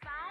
design.